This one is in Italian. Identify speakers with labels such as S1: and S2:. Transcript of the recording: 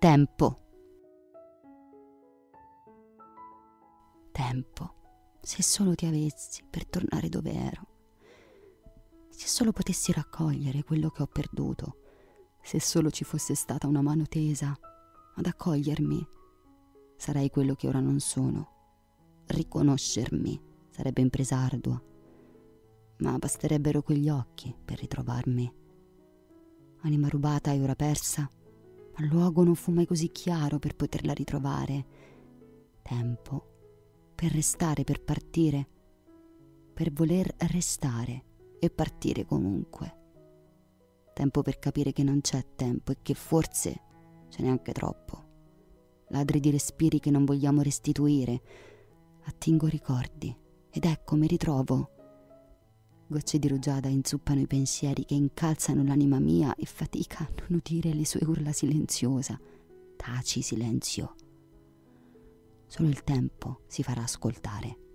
S1: tempo. Tempo, se solo ti avessi per tornare dove ero. Se solo potessi raccogliere quello che ho perduto. Se solo ci fosse stata una mano tesa ad accogliermi, sarei quello che ora non sono. Riconoscermi sarebbe impresa ardua, ma basterebbero quegli occhi per ritrovarmi. Anima rubata e ora persa, luogo non fu mai così chiaro per poterla ritrovare. Tempo per restare, per partire, per voler restare e partire comunque. Tempo per capire che non c'è tempo e che forse ce n'è anche troppo. Ladri di respiri che non vogliamo restituire. Attingo ricordi ed ecco mi ritrovo. Gocce di rugiada inzuppano i pensieri che incalzano l'anima mia e fatica a non udire le sue urla silenziosa. Taci silenzio. Solo il tempo si farà ascoltare.